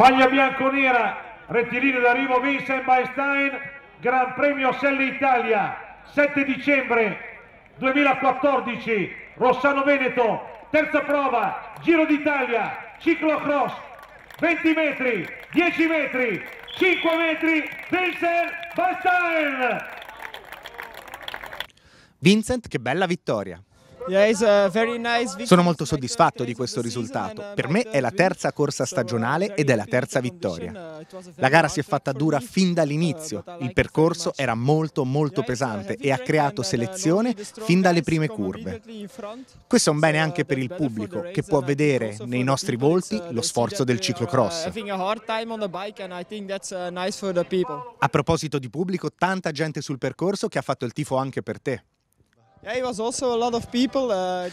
Maglia bianco-nera, rettilineo d'arrivo Vincent Weinstein, Gran Premio Selle Italia, 7 dicembre 2014, Rossano Veneto, terza prova, Giro d'Italia, ciclocross, 20 metri, 10 metri, 5 metri, Vincent Weinstein! Vincent, che bella vittoria! Sono molto soddisfatto di questo risultato. Per me è la terza corsa stagionale ed è la terza vittoria. La gara si è fatta dura fin dall'inizio, il percorso era molto molto pesante e ha creato selezione fin dalle prime curve. Questo è un bene anche per il pubblico, che può vedere nei nostri volti lo sforzo del ciclocross. A proposito di pubblico, tanta gente sul percorso che ha fatto il tifo anche per te.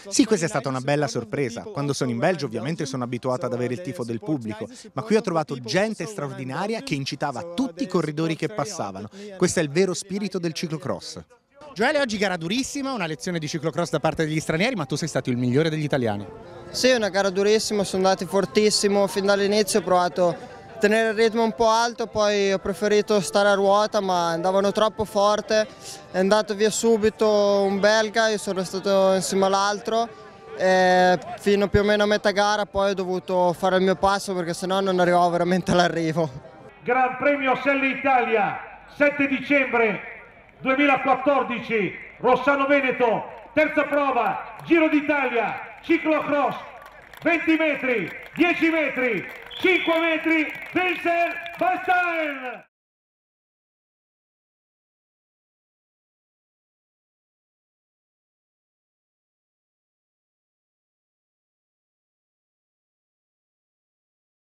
Sì, questa è stata una bella sorpresa. Quando sono in Belgio ovviamente sono abituato ad avere il tifo del pubblico, ma qui ho trovato gente straordinaria che incitava tutti i corridori che passavano. Questo è il vero spirito del ciclocross. Gioele, oggi gara durissima, una lezione di ciclocross da parte degli stranieri, ma tu sei stato il migliore degli italiani. Sì, una gara durissima, sono andati fortissimo, fin dall'inizio ho provato tenere il ritmo un po' alto, poi ho preferito stare a ruota ma andavano troppo forte, è andato via subito un belga, io sono stato insieme all'altro fino più o meno a metà gara poi ho dovuto fare il mio passo perché sennò non arrivavo veramente all'arrivo. Gran Premio Selle Italia, 7 dicembre 2014, Rossano Veneto, terza prova, Giro d'Italia, ciclocross, 20 metri, 10 metri, 5 metri, Vincent Bastain!